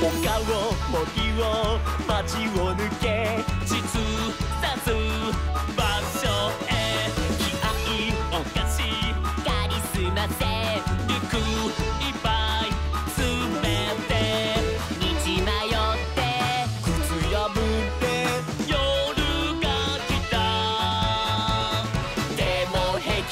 丘を森を街を抜け実だず場所へ気合おかしカリスマ性陸いっぱい詰めて道迷って靴破って夜が来たでも平気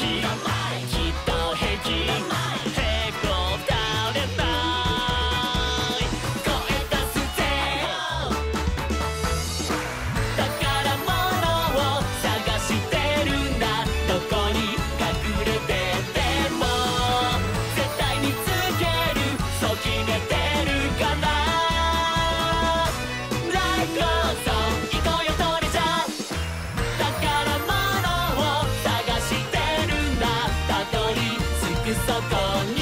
que.